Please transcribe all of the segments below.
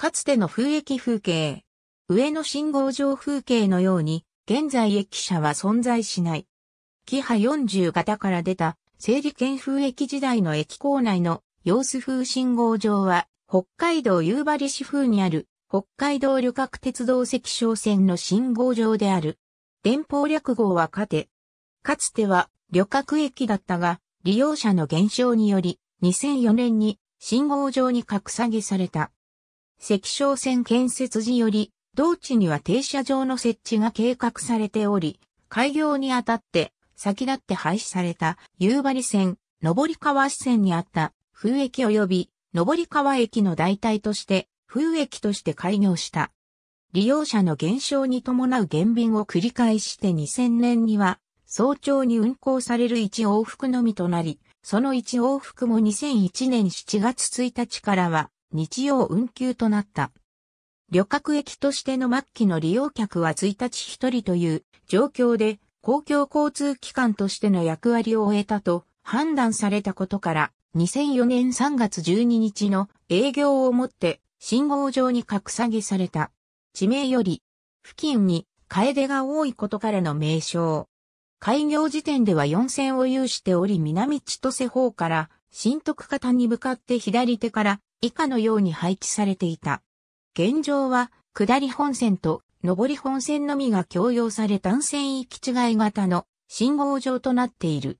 かつての風駅風景。上の信号場風景のように、現在駅舎は存在しない。キハ40型から出た、整理券風駅時代の駅構内の様子風信号場は、北海道夕張市風にある、北海道旅客鉄道石小線の信号場である。電報略号はカテ。かつては旅客駅だったが、利用者の減少により、2004年に信号場に格下げされた。石小線建設時より、同地には停車場の設置が計画されており、開業にあたって先立って廃止された夕張線、上川支線にあった風駅及び上川駅の代替として風駅として開業した。利用者の減少に伴う減便を繰り返して2000年には早朝に運行される1往復のみとなり、その1往復も2001年7月1日からは日曜運休となった。旅客駅としての末期の利用客は1日1人という状況で公共交通機関としての役割を終えたと判断されたことから2004年3月12日の営業をもって信号場に格下げされた。地名より付近に楓が多いことからの名称。開業時点では4線を有しており南千歳方から新徳方に向かって左手から以下のように配置されていた。現状は下り本線と上り本線のみが共用され単線行き違い型の信号場となっている。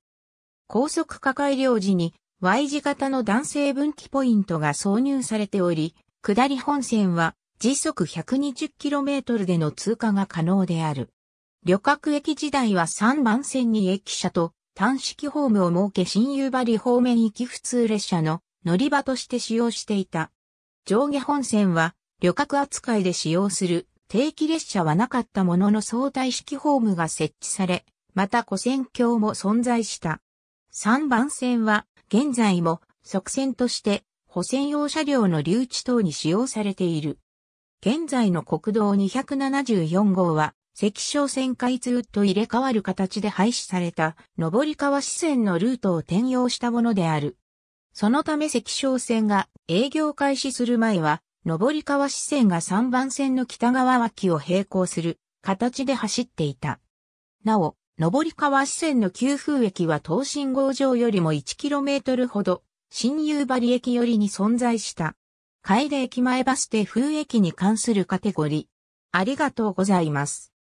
高速化改良時に Y 字型の男性分岐ポイントが挿入されており、下り本線は時速 120km での通過が可能である。旅客駅時代は3番線に駅舎と単式ホームを設け新夕張方面行き普通列車の乗り場として使用していた。上下本線は旅客扱いで使用する定期列車はなかったものの相対式ホームが設置され、また古線橋も存在した。3番線は現在も側線として補線用車両の留置等に使用されている。現在の国道274号は関小線開通と入れ替わる形で廃止された上川支線のルートを転用したものである。そのため関小線が営業開始する前は、上川支線が3番線の北側脇を並行する形で走っていた。なお、上川支線の旧風駅は東信号場よりも 1km ほど、新夕張駅よりに存在した。楓駅前バス停風駅に関するカテゴリー。ありがとうございます。